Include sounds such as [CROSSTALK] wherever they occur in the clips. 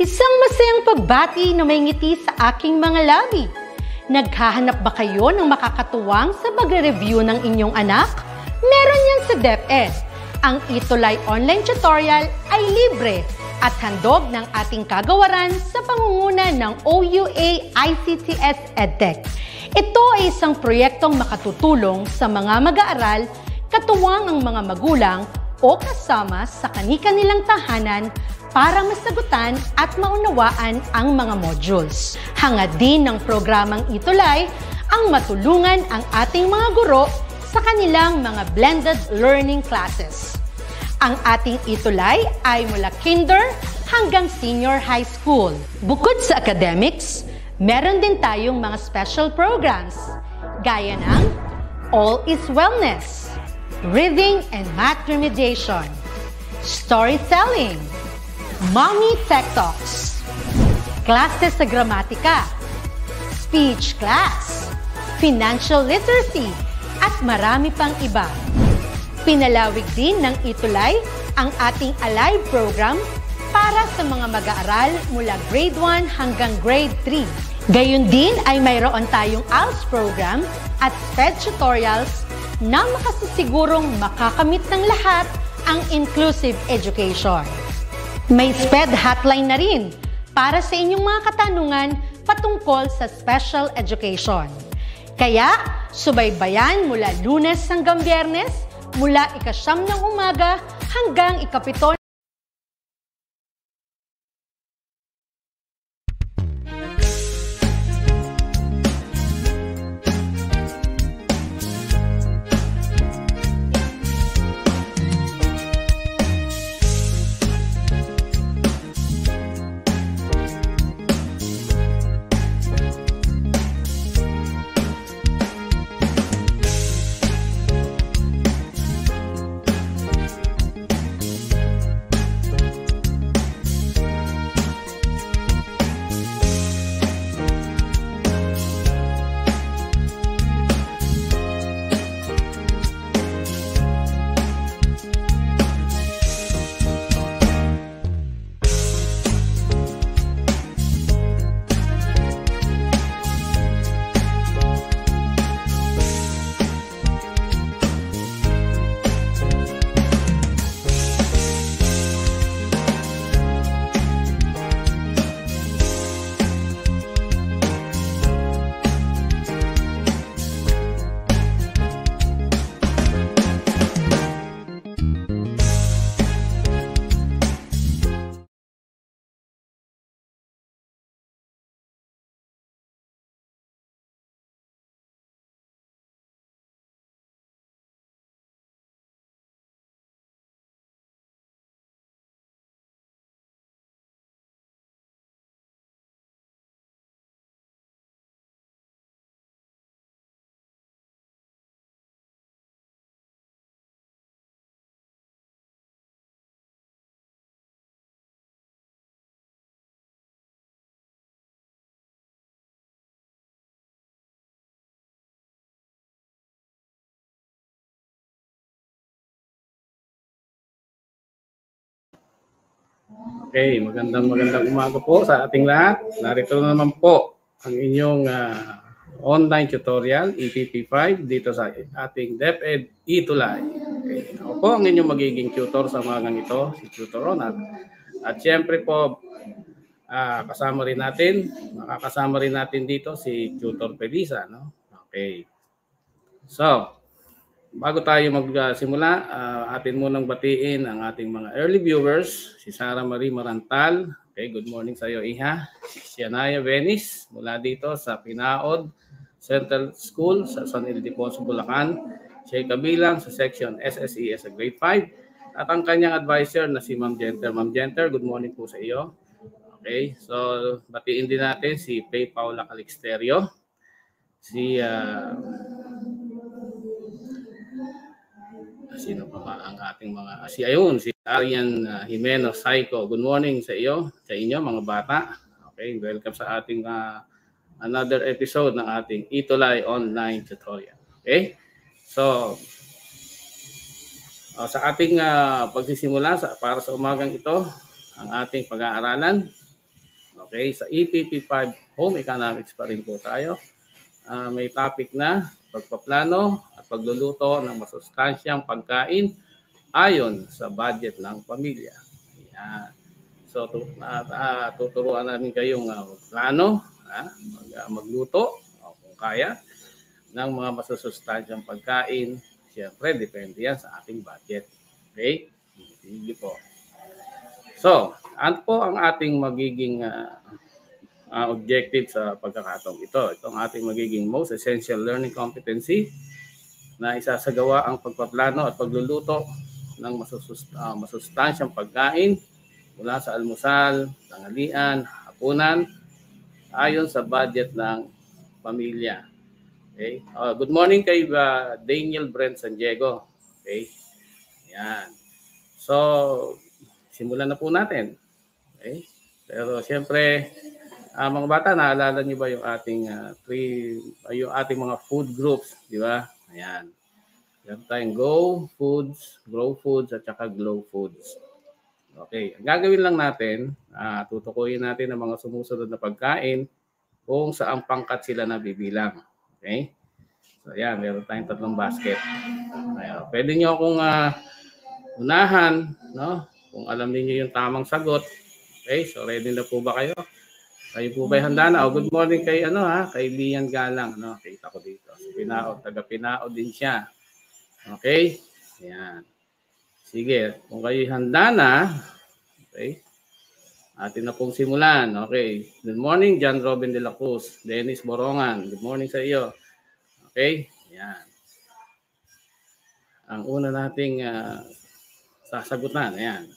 Isang masayang pagbati na may ngiti sa aking mga labi. Naghahanap ba kayo ng makakatuwang sa pagre-review ng inyong anak? Meron yan sa DepEd. Ang Itulay online tutorial ay libre at handog ng ating kagawaran sa pangunguna ng OUA ICTS EdTech. Ito ay isang proyektong makatutulong sa mga mag-aaral, katuwang ang mga magulang o kasama sa kani-kanilang tahanan para masagutan at maunawaan ang mga modules. Hangad din ng programang Itulay ang matulungan ang ating mga guro sa kanilang mga blended learning classes. Ang ating Itulay ay mula kinder hanggang senior high school. Bukod sa academics, meron din tayong mga special programs gaya ng All is Wellness, Reading and Math Remediation, Storytelling, Mommy Tech Talks, Classes sa Gramatika, Speech Class, Financial Literacy, at marami pang iba. Pinalawig din ng Itulay ang ating Alive program para sa mga mag-aaral mula grade 1 hanggang grade 3. Gayun din ay mayroon tayong ALS program at SPED tutorials na makasisigurong makakamit ng lahat ang inclusive education. May SPED hotline na rin para sa inyong mga katanungan patungkol sa special education. Kaya, subaybayan mula lunes hanggang biyernes, mula ikasyam ng umaga hanggang ikapito Okay, magandang magandang umaga po sa ating lahat. Narito na naman po ang inyong uh, online tutorial, EPP5, dito sa ating DepEd e-Tulay. Okay. Ako po ang inyong magiging tutor sa mga ito, si Tutor Ronald. At siyempre po, uh, kasama rin natin, makakasama rin natin dito si Tutor Felisa. No? Okay. So, Bago tayo magsimula, uh, atin munang batiin ang ating mga early viewers, si Sara Marie Marantal. Okay, good morning sa iyo, Iha. Si Anaya Venice mula dito sa Pinaod Central School sa San Ildefonso, Bulacan. Siya kabilang sa section SSE as grade 5. At ang kanyang advisor na si Ma'am Jenter. Ma'am Jenter, good morning po sa iyo. Okay, so batiin din natin si Pay Paula Calixterio. Si uh, sino pa ba ang ating mga si ayun si Arian uh, Jimeno Saiko good morning sa iyo sa inyo mga bata okay welcome sa ating uh, another episode ng ating Itolay online tutorial okay so Uh, sa ating uh, pagsisimula sa, para sa umagang ito, ang ating pag-aaralan. Okay, sa EPP5 Home Economics pa rin po tayo. Uh, may topic na pagpaplano at pagluluto ng masustansyang pagkain ayon sa budget ng pamilya. Yan. So, tu- uh, uh, tuturuan namin kayong uh, plano, uh, mag, uh, magluto, uh, kung kaya, ng mga masusustansyang pagkain. Siyempre, depende yan sa ating budget. Okay? Sige po. So, ano po ang ating magiging uh, uh, objective sa pagkakataong ito? Ito ang ating magiging most essential learning competency na isasagawa ang pagpaplano at pagluluto ng masusust, uh, masustansyang pagkain mula sa almusal, tanghalian, hapunan, ayon sa budget ng pamilya. Okay? Uh, good morning kay uh, Daniel Brent San Diego. Okay? Yan. So, simulan na po natin. Okay? Pero siyempre, uh, mga bata, naalala niyo ba yung ating uh, three, uh, yung ating mga food groups, di ba? Ayan. Meron tayong Go Foods, Grow Foods, at saka Glow Foods. Okay. Ang gagawin lang natin, uh, tutukuyin natin ang mga sumusunod na pagkain kung saan pangkat sila nabibilang. Okay? So, ayan, meron tayong tatlong basket. Ayan. Pwede nyo akong uh, unahan, no? Kung alam niyo yung tamang sagot. Okay, so ready na po ba kayo? Kayo po ba handa na? Oh, good morning kay ano ha, kay Lian Galang, no? Kita ko dito. Pinao, taga Pinao din siya. Okay? Yan. Sige, kung kayo handa na, okay? Atin na pong simulan. Okay. Good morning, John Robin de la Cruz. Dennis Borongan. Good morning sa iyo. Okay? Yan. Ang una nating uh, sasagutan, ayan.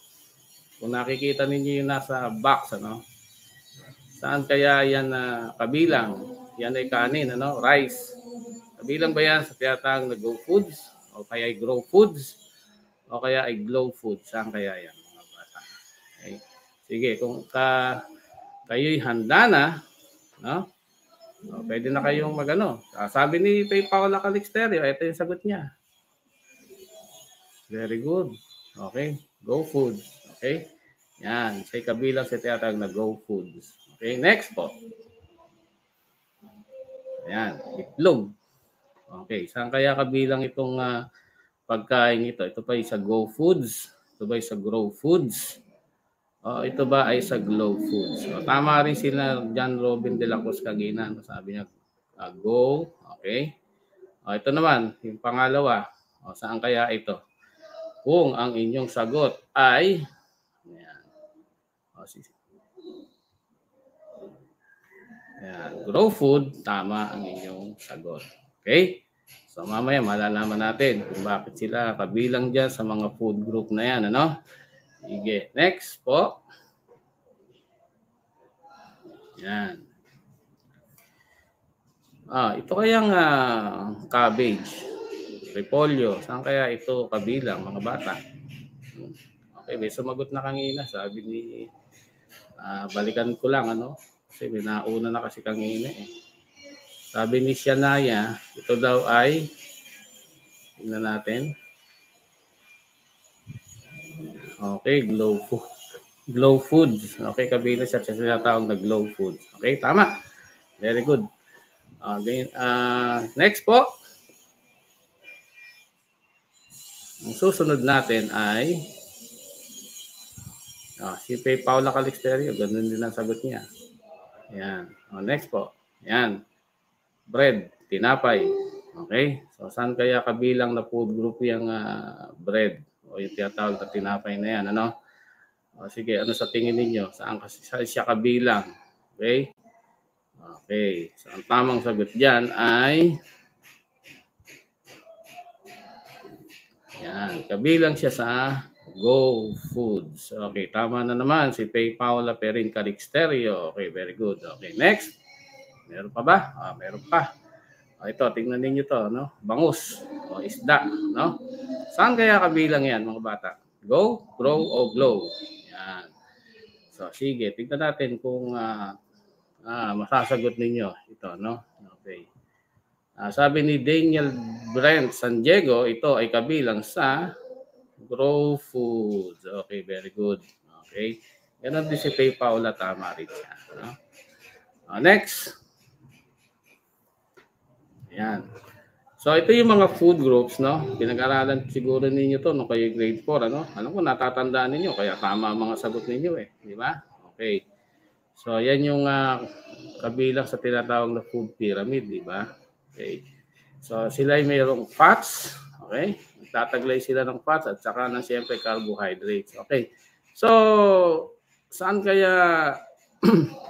Kung nakikita ninyo yung nasa box, ano? Saan kaya yan na uh, kabilang? Yan ay kanin, ano? Rice. Kabilang ba yan sa tiyatang na Go Foods? O kaya ay Grow Foods? O kaya ay Glow Foods? Saan kaya yan, mga bata? Okay. Sige, kung ka, kayo'y handa na, no? O, pwede na kayong magano. Sabi ni Pay Paula Calixterio, ito yung sagot niya. Very good. Okay? Go Foods. Okay? Yan. Siya kabilang sa tiyatag na Go Foods. Okay, next po. Ayan, itlog. Okay, saan kaya kabilang itong uh, pagkain ito? Ito pa ay sa Go Foods? Ito ba ay sa Grow Foods? O ito ba ay sa Glow Foods? So, tama rin sila John Robin de la Cruz Cagina. Sabi niya, uh, Go. Okay. O, ito naman, yung pangalawa. O, saan kaya ito? Kung ang inyong sagot ay Ayan. O, si, Ayan. Grow food, tama ang inyong sagot. Okay? So mamaya malalaman natin kung bakit sila kabilang dyan sa mga food group na yan. Ano? Sige. Next po. Yan. Ah, ito kayang uh, cabbage, repolyo. Saan kaya ito kabilang mga bata? Okay, may sumagot na kanina. Sabi ni, uh, balikan ko lang, ano? Kasi may nauna na kasi kanina eh. Sabi ni Shanaya, ito daw ay, tingnan natin. Okay, glow food. Glow foods. Okay, kabila siya sa sinatawag na glow foods. Okay, tama. Very good. Okay, uh, next po. Ang susunod natin ay oh, si Pay Paula Calixterio. Ganun din ang sagot niya. Yan. O, next po. Yan. Bread, tinapay. Okay? So, saan kaya kabilang na food group yung uh, bread? O yung tinatawag na tinapay na yan, ano? O, sige, ano sa tingin ninyo? Saan kasi siya kabilang? Okay? Okay. So, ang tamang sagot dyan ay yan. Kabilang siya sa Go Foods. Okay, tama na naman si Pay Paula Perin Calixterio. Okay, very good. Okay, next. Meron pa ba? Ah, meron pa. Ah, ito, tingnan niyo to, no? Bangus o isda, no? Saan kaya kabilang yan, mga bata? Go, grow, o glow? Yan. So, sige, tingnan natin kung uh, ah, masasagot ninyo ito, no? Okay. Uh, sabi ni Daniel Brent San Diego, ito ay kabilang sa Grow foods. Okay, very good. Okay. Ganon din si Pay Paula, tama rin siya. No? Uh, next. Ayan. So ito yung mga food groups, no? Pinag-aralan siguro ninyo to no kayo grade 4, ano? Alam ko natatandaan ninyo kaya tama ang mga sagot ninyo eh, di ba? Okay. So yan yung uh, kabilang sa tinatawag na food pyramid, di ba? Okay. So sila ay mayroong fats, okay? Tataglay sila ng fats at saka ng siyempre carbohydrates. Okay. So saan kaya [CLEARS THROAT]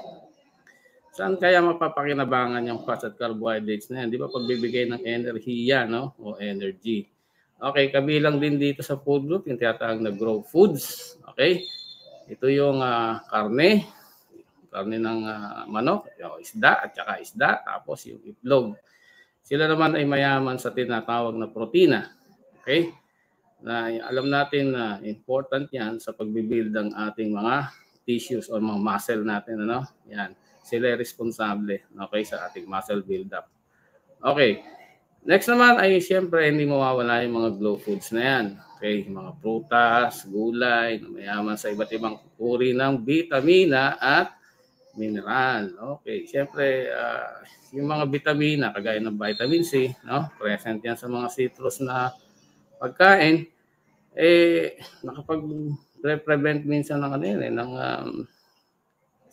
Saan kaya mapapakinabangan yung fats at carbohydrates na yan? Di ba pagbibigay ng enerhiya no? o energy? Okay, kabilang din dito sa food group yung tinatawag na grow foods. Okay? Ito yung uh, karne, karne ng uh, manok, yung isda at saka isda, tapos yung itlog. Sila naman ay mayaman sa tinatawag na protina. Okay? Na alam natin na important 'yan sa pagbibuild ng ating mga tissues o mga muscle natin ano? Yan sila responsable okay, sa ating muscle build-up. Okay. Next naman ay siyempre hindi mawawala yung mga glow foods na yan. Okay, mga prutas, gulay, mayaman sa iba't ibang uri ng vitamina at mineral. Okay, siyempre uh, yung mga vitamina kagaya ng vitamin C, no? Present yan sa mga citrus na pagkain eh nakapag-prevent minsan ng ano eh, ng um,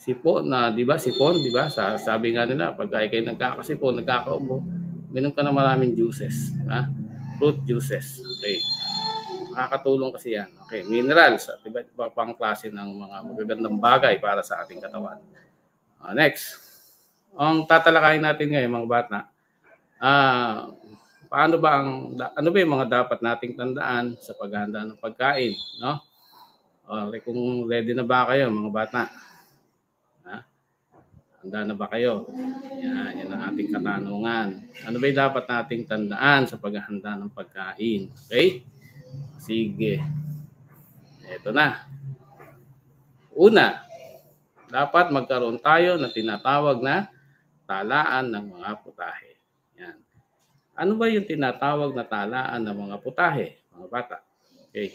sipon na, di ba, sipon, di ba? Sa, sabi nga nila, pag kayo nagkakasipon, nagkakaubo, minom ka ng maraming juices. Ha? Fruit juices. Okay. Makakatulong kasi yan. Okay. Minerals at iba iba pang klase ng mga magagandang bagay para sa ating katawan. Uh, next. Ang tatalakayin natin ngayon, mga bata, uh, paano ba ang, ano ba yung mga dapat nating tandaan sa paghahanda ng pagkain, no? Okay, kung ready na ba kayo, mga bata? Handa na ba kayo? Yan, yan ang ating katanungan. Ano ba dapat nating tandaan sa paghahanda ng pagkain? Okay? Sige. Ito na. Una, dapat magkaroon tayo ng tinatawag na talaan ng mga putahe. Yan. Ano ba yung tinatawag na talaan ng mga putahe, mga bata? Okay.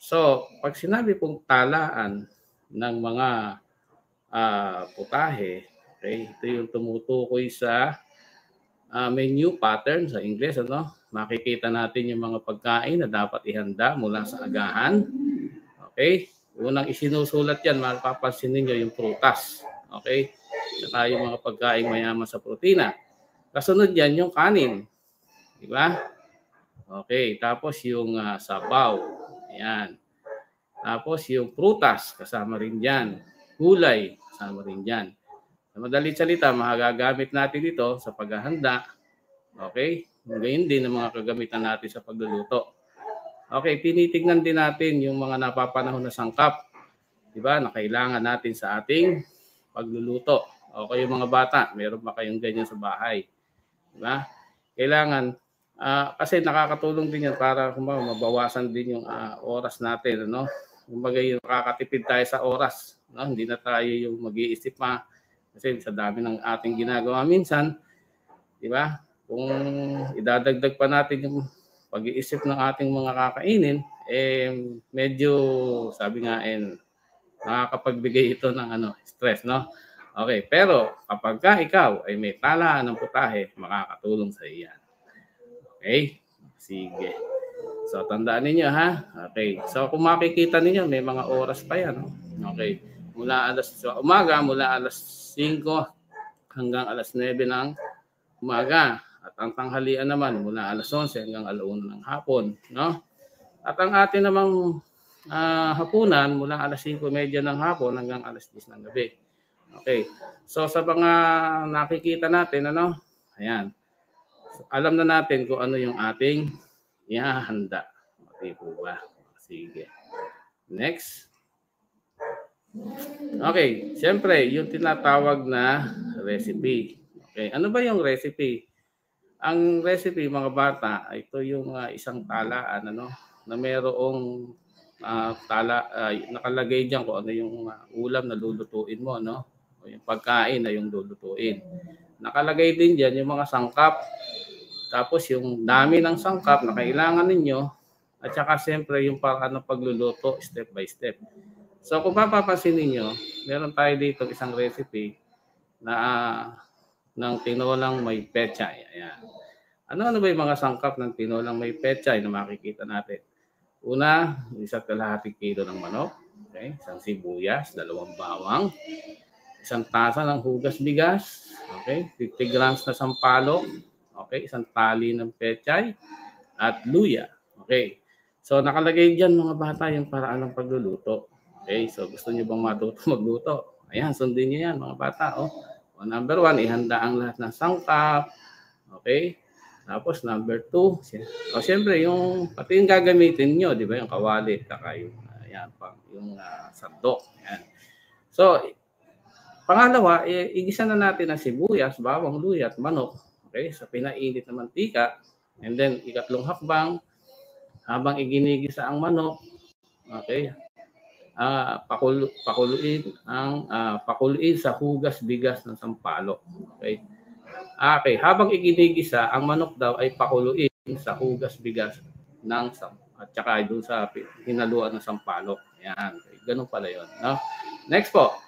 So, pag sinabi pong talaan ng mga uh, putahe. Okay? Ito yung tumutukoy sa uh, menu pattern sa English. Ano? Makikita natin yung mga pagkain na dapat ihanda mula sa agahan. Okay? Unang isinusulat yan, mapapansin ninyo yung prutas. Okay? Saka yung mga pagkain mayaman sa protina. Kasunod yan yung kanin. Di ba? Okay. Tapos yung uh, sabaw. Ayan. Tapos yung prutas, kasama rin dyan. Gulay, Kasama rin dyan. Sa madalit salita, magagamit natin ito sa paghahanda. Okay? Ngayon din ang mga kagamitan natin sa pagluluto. Okay, tinitingnan din natin yung mga napapanahon na sangkap. Di ba? Na kailangan natin sa ating pagluluto. Okay, yung mga bata, meron ba kayong ganyan sa bahay? Di ba? Kailangan, uh, kasi nakakatulong din yan para kumbaga, mabawasan din yung uh, oras natin. Ano? Kumbaga yung nakakatipid tayo sa oras. No? Hindi na tayo yung mag-iisip pa kasi sa dami ng ating ginagawa minsan, di ba? Kung idadagdag pa natin yung pag-iisip ng ating mga kakainin, eh medyo sabi nga eh nakakapagbigay ito ng ano, stress, no? Okay, pero kapag ka ikaw ay may talaan ng putahe, makakatulong sa iyan. Okay? Sige. So tandaan ninyo ha. Okay. So kung makikita ninyo, may mga oras pa yan. Okay mula alas sa umaga, mula alas 5 hanggang alas 9 ng umaga. At ang tanghalian naman mula alas 11 hanggang alauna ng hapon. No? At ang atin namang uh, hapunan mula alas 5.30 ng hapon hanggang alas 10 ng gabi. Okay. So sa mga nakikita natin, ano? Ayan. Alam na natin kung ano yung ating ihahanda. Okay po ba? Sige. Next. Okay, siyempre, yung tinatawag na recipe. Okay, ano ba yung recipe? Ang recipe, mga bata, ito yung uh, isang talaan ano, na mayroong uh, tala, uh, nakalagay diyan kung ano yung uh, ulam na lulutuin mo, no? O yung pagkain na yung lulutuin. Nakalagay din diyan yung mga sangkap. Tapos yung dami ng sangkap na kailangan ninyo at saka siyempre yung paraan ng pagluluto step by step. So kung mapapansin niyo, meron tayo dito isang recipe na uh, ng tinolang may pechay. Ayan. Ano-ano ba yung mga sangkap ng tinolang may pechay na makikita natin? Una, isa't kalahati kilo ng manok. Okay? Isang sibuyas, dalawang bawang, isang tasa ng hugas bigas, okay? 50 grams na sampalok, okay? Isang tali ng pechay, at luya. Okay? So nakalagay diyan mga bata yung paraan ng pagluluto. Okay, so gusto niyo bang matuto magluto? Ayan, sundin niyo yan mga bata. Oh. Number one, ihanda ang lahat ng sangkap. Okay? Tapos number two, o siyempre yung pati yung gagamitin niyo, di ba? Yung kawali, taka yung, ayan, pang, yung uh, sandok. Ayan. So, pangalawa, eh, igisa na natin ang sibuyas, bawang, luya at manok. Okay? Sa pinainit na mantika. And then, ikatlong hakbang, habang iginigisa ang manok, okay, uh, pakulu, pakuluin ang uh, pakuluin sa hugas bigas ng sampalok. Okay. Okay, habang iginigisa, ang manok daw ay pakuluin sa hugas bigas ng at saka doon sa hinaluan ng sampalok. Yan. Okay. Ganun pala 'yon, no? Next po.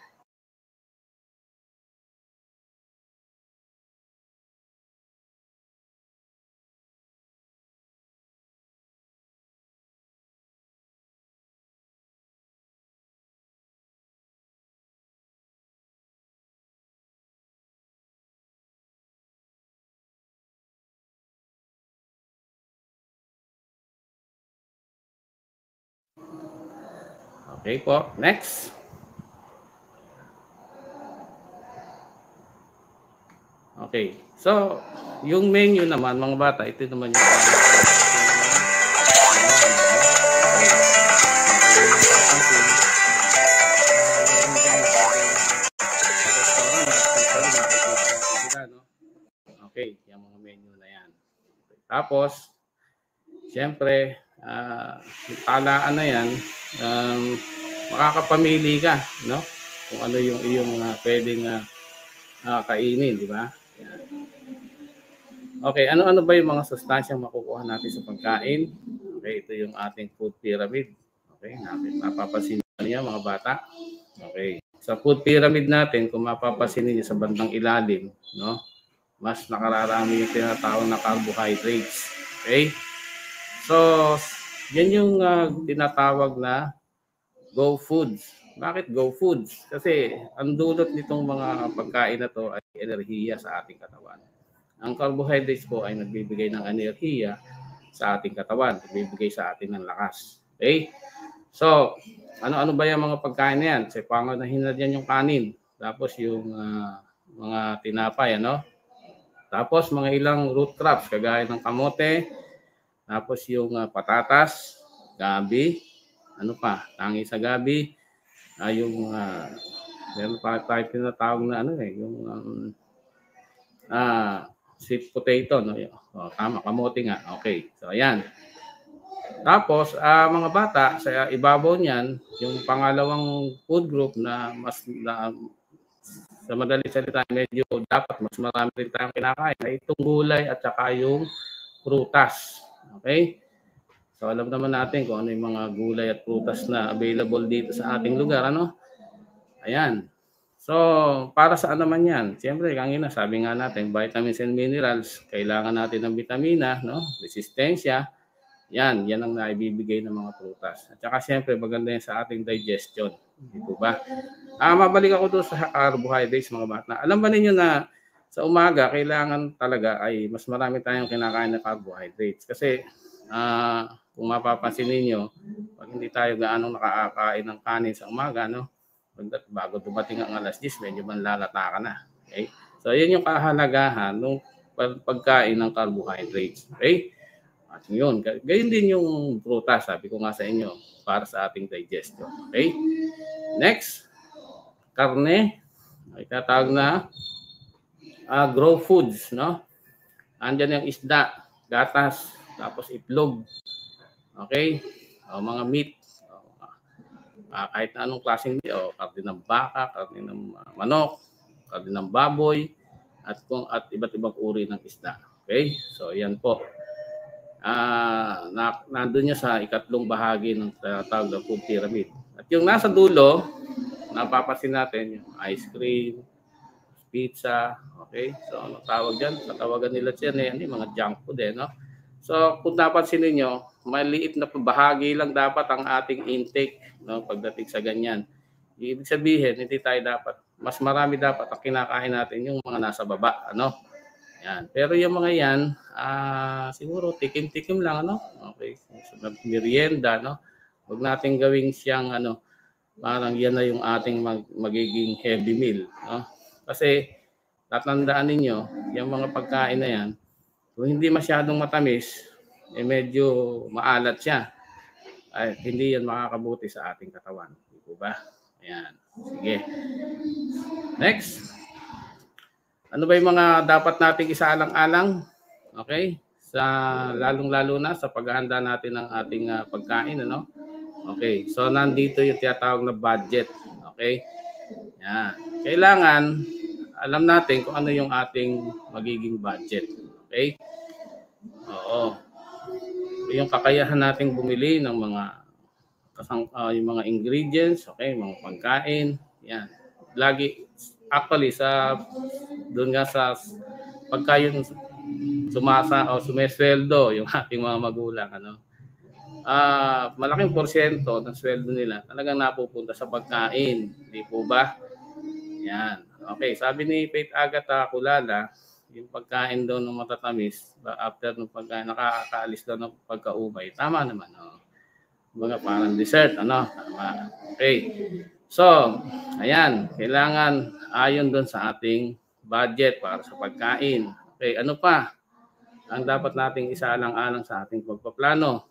Okay po. Next. Okay. So, yung menu naman, mga bata, ito naman yung Okay, yung mga menu na yan. Tapos, siyempre, uh, yung talaan na yan, um, makakapamili ka, no? Kung ano yung iyong uh, pwedeng uh, uh, kainin, di ba? Okay, ano-ano ba yung mga sustansyang makukuha natin sa pagkain? Okay, ito yung ating food pyramid. Okay, natin mapapansin niyo mga bata. Okay. Sa food pyramid natin, kung mapapansin niyo sa bandang ilalim, no? Mas nakararami yung tinatawag na carbohydrates. Okay? So, yan yung uh, tinatawag na Go Foods. Bakit Go Foods? Kasi ang dulot nitong mga pagkain na to ay enerhiya sa ating katawan. Ang carbohydrates po ay nagbibigay ng enerhiya sa ating katawan, nagbibigay sa atin ng lakas. Okay? So, ano-ano ba yung mga pagkain na yan? Pangunahin na dyan yung kanin. Tapos yung uh, mga tinapay, ano? Tapos mga ilang root crops, kagaya ng kamote. Tapos yung uh, patatas, gabi, ano pa, tangi sa gabi, uh, yung uh, meron pa tayo tinatawag na ano eh, yung um, uh, sweet potato, no? Oh, tama, kamote nga. Okay. So ayan. Tapos, uh, mga bata, sa ibabaw niyan, yung pangalawang food group na mas na, sa madali salita, medyo dapat mas marami rin tayong kinakain ay itong gulay at saka yung prutas. Okay? So alam naman natin kung ano yung mga gulay at prutas na available dito sa ating lugar. Ano? Ayan. So, para saan naman yan? Siyempre, kanina sabi nga natin, vitamins and minerals, kailangan natin ng vitamina, no? resistensya. Yan, yan ang naibibigay ng mga prutas. At saka siyempre, maganda yan sa ating digestion. Di ba? Ah, mabalik ako doon sa carbohydrates, mga bata. Alam ba ninyo na sa umaga, kailangan talaga ay mas marami tayong kinakain na carbohydrates. Kasi uh, kung mapapansin ninyo, pag hindi tayo gaano nakakain ng kanin sa umaga, no? bago dumating ang alas 10, medyo manlalata ka na. Okay? So, yun yung kahalagahan ng pagkain ng carbohydrates. Okay? At yun, gayon din yung prutas, sabi ko nga sa inyo, para sa ating digestion. Okay? Next, karne. Ay tatawag na uh, grow foods, no? Andiyan yung isda, gatas, tapos itlog, Okay? O, mga meat. O, uh, kahit na anong klaseng meat. O, karne ng baka, karne ng uh, manok, karne ng baboy, at kung at iba't ibang uri ng isda. Okay? So, yan po. ah na, nandun niya sa ikatlong bahagi ng tawag na food pyramid. At yung nasa dulo, napapansin natin yung ice cream, pizza, okay? So, ano tawag dyan? Katawagan nila dyan eh, ano, mga junk food eh, no? So, kung napansin ninyo, maliit na bahagi lang dapat ang ating intake no, pagdating sa ganyan. Ibig sabihin, hindi tayo dapat, mas marami dapat ang kinakain natin yung mga nasa baba. Ano? Yan. Pero yung mga yan, ah, siguro tikim-tikim lang. Ano? Okay. So, merienda. No? Huwag natin gawing siyang ano, parang yan na yung ating mag- magiging heavy meal. No? Kasi tatandaan ninyo, yung mga pagkain na yan, kung hindi masyadong matamis, eh medyo maalat siya. Ay, hindi yan makakabuti sa ating katawan. Di po ba? Ayan. Sige. Next. Ano ba yung mga dapat nating isaalang-alang? Okay? Sa lalong-lalo na sa paghahanda natin ng ating uh, pagkain, ano? Okay. So nandito yung tinatawag na budget. Okay? Yan. Kailangan alam natin kung ano yung ating magiging budget. Okay? Oo. Yung kakayahan nating bumili ng mga kasang uh, yung mga ingredients, okay, mga pagkain, yan. Lagi actually sa doon nga sa pagka yung sumasa o sumesweldo yung ating mga magulang ano. Ah, uh, malaking porsyento ng sweldo nila talagang napupunta sa pagkain, di po ba? Yan. Okay, sabi ni Faith Agatha Kulala, yung pagkain daw ng matatamis, after ng pagkain, nakakaalis daw ng pagkaumay. Tama naman, no? Mga parang dessert, ano? Tama. Okay. So, ayan, kailangan ayon doon sa ating budget para sa pagkain. Okay, ano pa? Ang dapat nating isaalang-alang sa ating pagpaplano.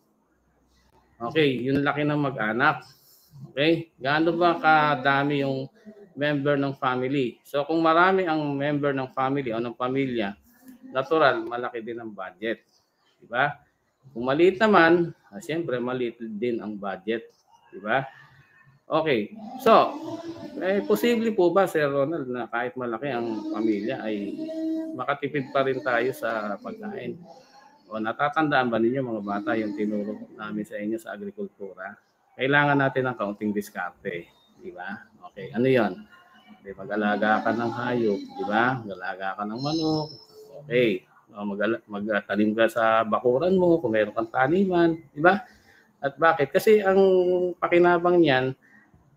Okay, yung laki ng mag-anak. Okay? Gaano ba kadami yung member ng family. So kung marami ang member ng family o ng pamilya, natural, malaki din ang budget. Di ba? Kung maliit naman, ah, siyempre maliit din ang budget. Di ba? Okay. So, eh, posible po ba, Sir Ronald, na kahit malaki ang pamilya ay makatipid pa rin tayo sa pagkain? O natatandaan ba ninyo mga bata yung tinuro namin sa inyo sa agrikultura? Kailangan natin ng kaunting diskarte. Di ba? Okay, ano yon? Okay, mag-alaga ka ng hayop, di ba? Mag-alaga ka ng manok. Okay. Mag- magtanim ka sa bakuran mo kung meron kang taniman, di ba? At bakit? Kasi ang pakinabang niyan,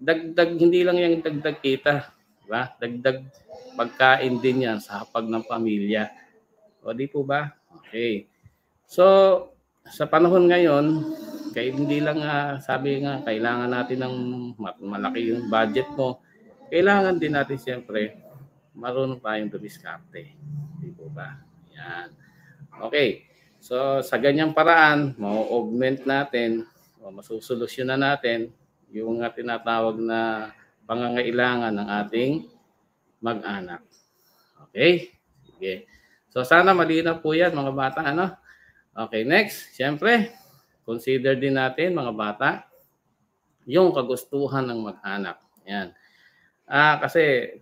dagdag hindi lang yung dagdag kita, di ba? Dagdag pagkain din yan sa hapag ng pamilya. O di po ba? Okay. So, sa panahon ngayon, kaya hindi lang uh, sabi nga kailangan natin ng malaki yung budget mo. Kailangan din natin siyempre marunong tayong dumiskarte. Di po ba? Yan. Okay. So sa ganyang paraan, ma-augment natin o masusolusyonan natin yung nga tinatawag na pangangailangan ng ating mag-anak. Okay? Sige. So sana malinaw po yan mga bata. Ano? Okay, next. Siyempre, consider din natin mga bata yung kagustuhan ng mag-anak. Yan. Ah, kasi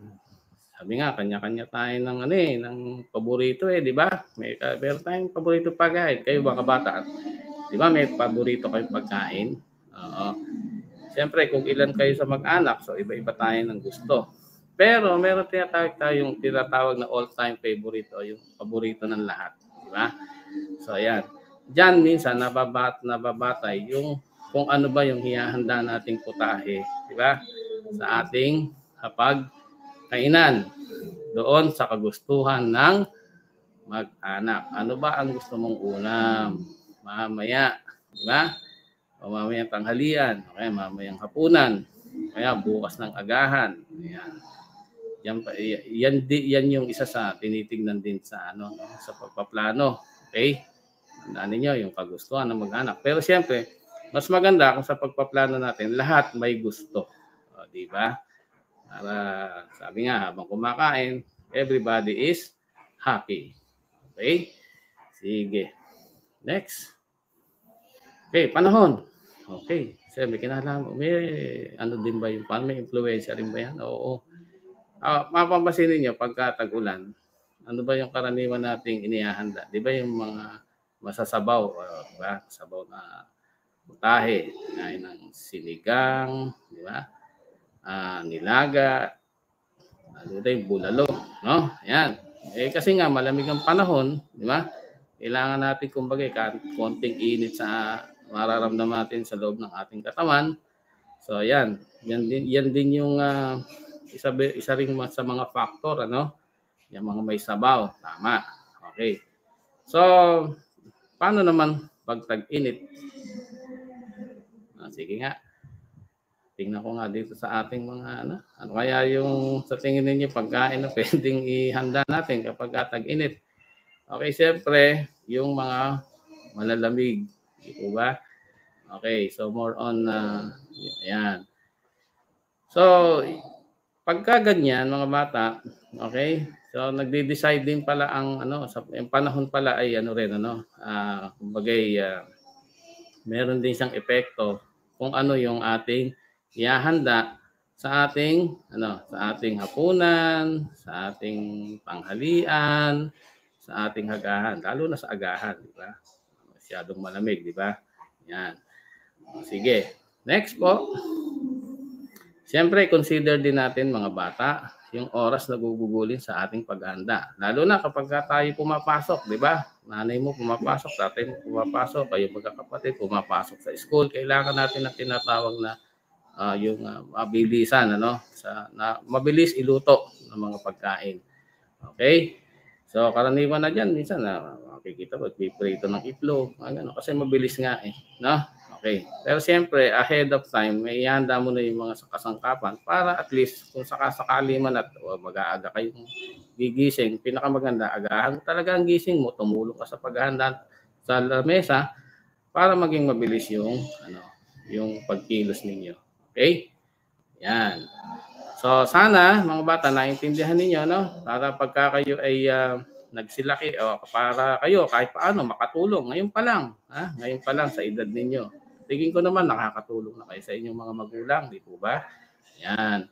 sabi nga kanya-kanya tayo ng ano eh, ng paborito eh, di ba? May meron tayong paborito pagkain. Kayo ba kabata? Di ba may paborito kayong pagkain? Oo. Siyempre, kung ilan kayo sa mag-anak, so iba-iba tayo ng gusto. Pero meron tinatawag tayong tinatawag na all-time favorite o yung paborito ng lahat. Di ba? So, ayan. Diyan minsan nababat nababatay yung kung ano ba yung hihahanda nating putahe, di ba? Sa ating hapag kainan doon sa kagustuhan ng mag-anak. Ano ba ang gusto mong ulam? Mamaya, di ba? O mamayang tanghalian, okay, mamayang hapunan, kaya bukas ng agahan. Ayan. Yan, yan, yan yung isa sa tinitingnan din sa ano no, sa pagpaplano. Okay? Tandaan ninyo yung kagustuhan ng mag-anak. Pero siyempre, mas maganda kung sa pagpaplano natin, lahat may gusto. O, di ba? Para, sabi nga, habang kumakain, everybody is happy. Okay? Sige. Next. Okay, panahon. Okay. Kasi may kinalaman. May, ano din ba yung pan? May influensya rin ba yan? Oo. Uh, mapapansin ninyo, pagka tag-ulan, ano ba yung karaniwan nating inihahanda? Di ba yung mga masasabaw, uh, diba? Sabaw na putahe, kinain ng sinigang, di ba? Uh, nilaga, ano rin, bulalo, no? Ayan. Eh kasi nga malamig ang panahon, di ba? Kailangan natin kumbaga konting init sa mararamdaman natin sa loob ng ating katawan. So ayan, yan din yan din yung uh, isa isa ring sa mga factor ano yung mga may sabaw. Tama. Okay. So, paano naman pag tag-init? Ah, sige nga. Tingnan ko nga dito sa ating mga ano. Ano kaya yung sa tingin ninyo pagkain na [LAUGHS] pwedeng ihanda natin kapag tag-init? Okay, siyempre, yung mga malalamig. Di ba? Okay, so more on, uh, yan. So, pagka ganyan, mga bata, okay, So nagde-decide din pala ang ano sa yung panahon pala ay ano rin ano uh, kumbaga uh, meron din siyang epekto kung ano yung ating ihahanda sa ating ano sa ating hapunan, sa ating panghalian, sa ating hagahan, lalo na sa agahan, di ba? Masyadong malamig, di ba? Yan. Sige. Next po. Siyempre, consider din natin mga bata yung oras na gugugulin sa ating paghahanda. Lalo na kapag tayo pumapasok, di ba? Nanay mo pumapasok, tatay mo pumapasok, kayo magkakapatid pumapasok sa school. Kailangan natin na tinatawag na uh, yung uh, mabilisan, ano? Sa, na, mabilis iluto ng mga pagkain. Okay? So, karaniwan na dyan, minsan na makikita ko, piprito ng itlog, ano, kasi mabilis nga eh. No? Okay. Pero siyempre, ahead of time, may ihanda mo na yung mga kasangkapan para at least kung sakasakali man at o, mag-aaga kayong gigising, pinakamaganda, agahan talaga ang gising mo, tumulong ka sa paghahanda sa lamesa para maging mabilis yung ano, yung pagkilos ninyo. Okay? Yan. So sana mga bata naintindihan ninyo no para pagka kayo ay uh, nagsilaki o para kayo kahit paano makatulong ngayon pa lang ha ngayon pa lang sa edad ninyo tingin ko naman nakakatulong na kayo sa inyong mga magulang, di po ba? Yan.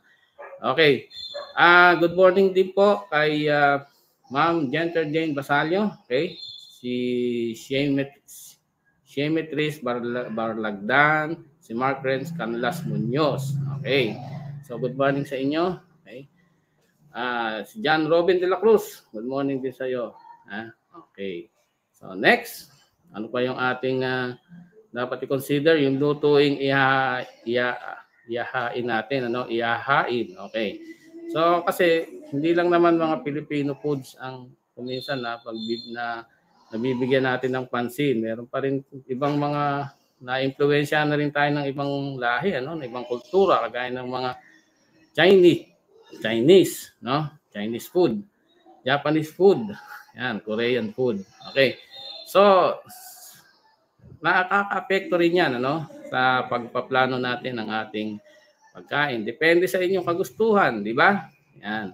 Okay. Uh, good morning din po kay uh, Ma'am Jenter Jane Basalio. Okay. Si Shemet Shemetris Barla, Barlagdan, si Mark Renz Canlas Munoz. Okay. So good morning sa inyo. Okay. Uh, si John Robin de la Cruz. Good morning din sa iyo. Ah, okay. So next, ano pa yung ating uh, dapat i-consider yung lutuing iha, iha, ihahain natin, ano, ihahain. Okay. So kasi hindi lang naman mga Filipino foods ang kuminsan na pag na nabibigyan natin ng pansin. Meron pa rin ibang mga na-impluwensya na rin tayo ng ibang lahi, ano, ng ibang kultura kagaya ng mga Chinese, Chinese, no? Chinese food, Japanese food, yan, Korean food. Okay. So, nakaka-apekto rin yan ano, sa pagpaplano natin ng ating pagkain. Depende sa inyong kagustuhan, di ba? Yan.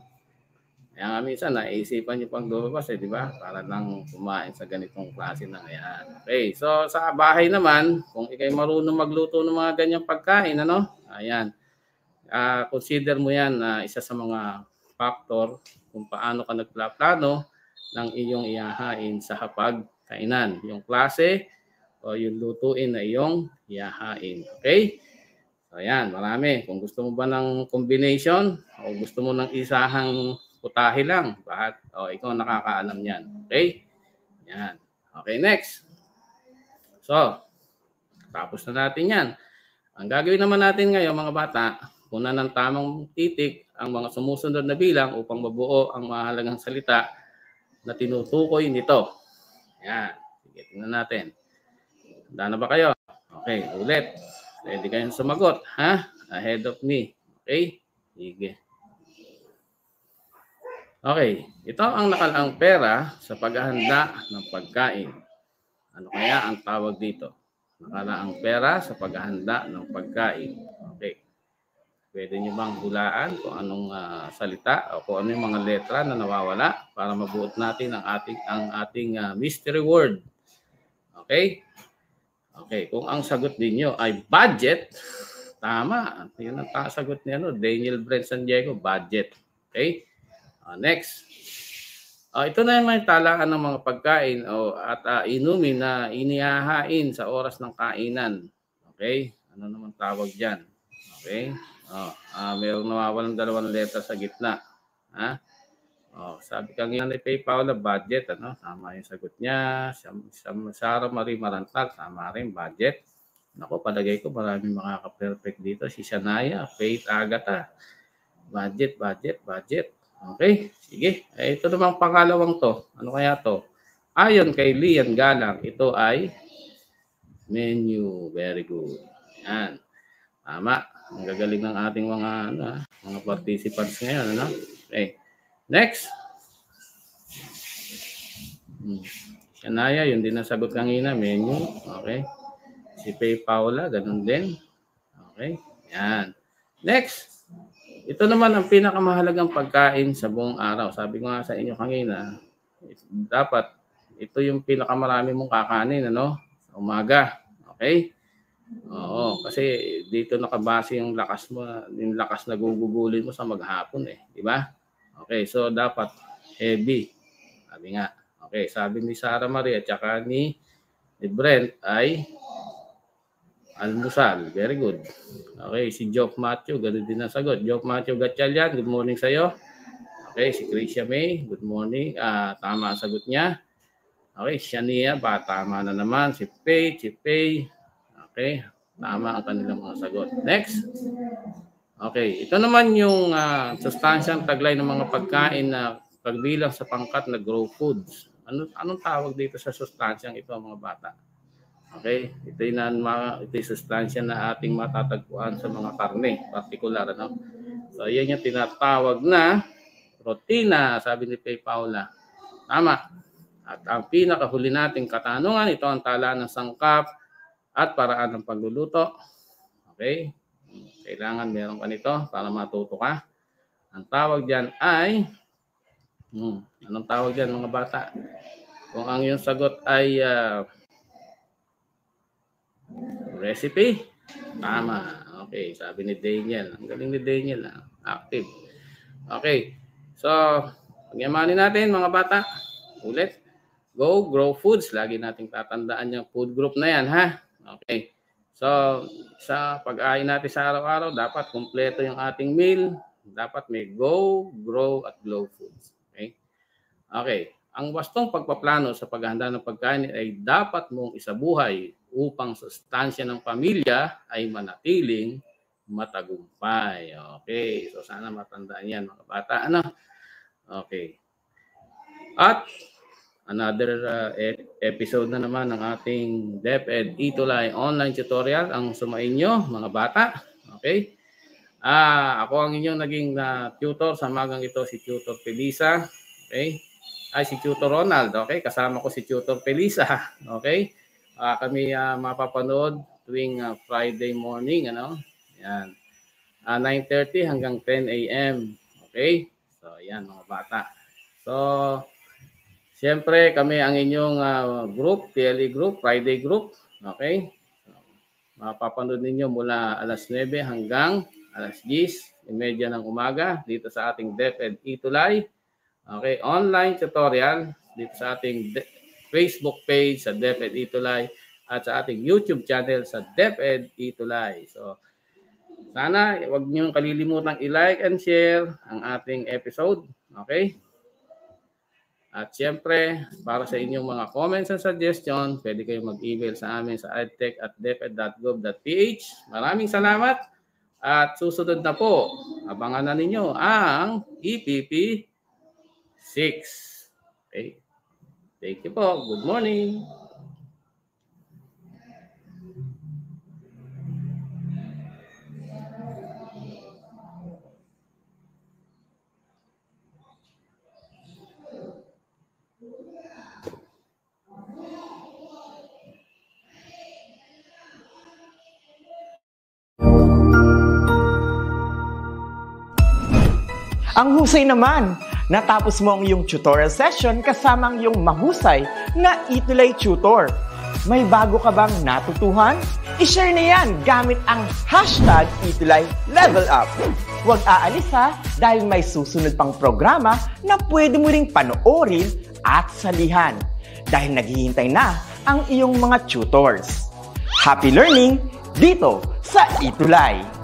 Kaya nga minsan, naisipan nyo pang lumabas, eh, di ba? Para lang kumain sa ganitong klase ng yan. Okay, so sa bahay naman, kung ikay marunong magluto ng mga ganyang pagkain, ano? Ayan. Uh, consider mo yan na uh, isa sa mga factor kung paano ka nagplano ng iyong iyahain sa hapag kainan. Yung klase, o yung lutuin na iyong ihahain. Okay? So ayan, marami. Kung gusto mo ba ng combination o gusto mo ng isahang putahe lang, bakit? O ikaw nakakaalam niyan. Okay? Yan. Okay, next. So, tapos na natin yan. Ang gagawin naman natin ngayon mga bata, una ng tamang titik ang mga sumusunod na bilang upang mabuo ang mahalagang salita na tinutukoy nito. Yan. Sige, tingnan natin. Handa na ba kayo? Okay, ulit. Ready kayong sumagot, ha? Ahead of me. Okay? Sige. Okay, ito ang nakalaang pera sa paghahanda ng pagkain. Ano kaya ang tawag dito? Nakalaang pera sa paghahanda ng pagkain. Okay. Pwede nyo bang hulaan kung anong uh, salita o kung ano yung mga letra na nawawala para mabuot natin ang ating ang ating uh, mystery word. Okay? Okay, kung ang sagot ninyo ay budget, tama. Yan ang sagot niya, no? Daniel Brent San Diego, budget. Okay? Uh, next. Uh, ito na yung talaan ng mga pagkain o at uh, inumin na inihahain sa oras ng kainan. Okay? Ano naman tawag diyan? Okay? Oh, uh, mayroong nawawalan dalawang letra sa gitna. Ha? Oh, sabi kanina ni Pay Paula, budget. Ano? Tama yung sagot niya. Sarah Marie Marantag, tama rin, budget. Nako, palagay ko maraming makaka-perfect dito. Si Sanaya, Faith Agata. Budget, budget, budget. Okay, sige. Eh, ito namang pangalawang to. Ano kaya to? Ayon kay Lian Galang, ito ay menu. Very good. Yan. Tama. Ang gagaling ng ating mga ano, ah, mga participants ngayon, ano? Okay. Next. Hmm. Shanaya, yun din nasagot kanina, menu. Okay. Si Pay Paula, ganun din. Okay. Yan. Next. Ito naman ang pinakamahalagang pagkain sa buong araw. Sabi ko nga sa inyo kanina, dapat ito yung pinakamarami mong kakanin ano umaga. Okay? Oo, kasi dito nakabase yung lakas mo, yung lakas na gugugulin mo sa maghapon eh, di ba? Okay, so dapat heavy. Sabi nga. Okay, sabi ni Sarah Marie at saka ni, ni Brent ay Almusal. Very good. Okay, si Job Matthew, ganun din ang sagot. Job Matthew Gatchalian, good morning sa iyo. Okay, si Chrisia May, good morning. Uh, tama ang sagot niya. Okay, Shania, ba, tama na naman. Si Pay, si Pay. Okay, tama ang kanilang mga sagot. Next. Okay, ito naman yung uh, sustansyang taglay ng mga pagkain na pagbilang sa pangkat na grow foods. Ano, anong tawag dito sa sustansyang ito mga bata? Okay? Ito yung, na, ito yung sustansya na ating matatagpuan sa mga karne, particular. Ano? So, yan yung tinatawag na protina, sabi ni Pay Paula. Tama. At ang pinakahuli nating katanungan, ito ang tala ng sangkap at paraan ng pagluluto. Okay? Kailangan meron ka nito para matuto ka. Ang tawag dyan ay, hmm, anong tawag dyan mga bata? Kung ang iyong sagot ay uh, Recipe? Tama. Okay, sabi ni Daniel. Ang galing ni Daniel. Ah. Active. Okay. So, pagyamanin natin mga bata. Ulit. Go, grow foods. Lagi nating tatandaan yung food group na yan, ha? Okay. So, sa pag-aay natin sa araw-araw, dapat kumpleto yung ating meal. Dapat may go, grow, at glow foods. Okay? Okay. Ang wastong pagpaplano sa paghahanda ng pagkain ay dapat mong isabuhay upang sustansya ng pamilya ay manatiling matagumpay. Okay. So sana matandaan yan mga bata. Ano? Okay. At another uh, episode na naman ng ating DepEd Itulay online tutorial ang sumainyo mga bata. Okay. Ah, ako ang inyong naging uh, tutor sa magang ito si Tutor Felisa. Okay? Ay si Tutor Ronald, okay? Kasama ko si Tutor Felisa, [LAUGHS] okay? uh, kami uh, mapapanood tuwing uh, Friday morning, ano? Yan. Uh, 9.30 hanggang 10 a.m. Okay? So, yan mga bata. So, siyempre kami ang inyong uh, group, TLE group, Friday group. Okay? Mapapanood ninyo mula alas 9 hanggang alas 10, imedya ng umaga dito sa ating DepEd Itulay. Okay, online tutorial dito sa ating Facebook page sa DepEd Itulay at sa ating YouTube channel sa DepEd Itulay. So, sana huwag niyo kalilimutang i-like and share ang ating episode. Okay? At siyempre, para sa inyong mga comments and suggestion, pwede kayong mag-email sa amin sa edtech at deped.gov.ph. Maraming salamat at susunod na po, abangan na ninyo ang EPP 6. Okay? Thank you po. Good morning. Ang husay naman! Natapos mo ang iyong tutorial session kasama ang iyong mahusay na Itulay Tutor. May bago ka bang natutuhan? ishare na yan gamit ang hashtag Itulay Level Up. Huwag aalis ha dahil may susunod pang programa na pwede mo ring panoorin at salihan dahil naghihintay na ang iyong mga tutors. Happy learning dito sa Itulay!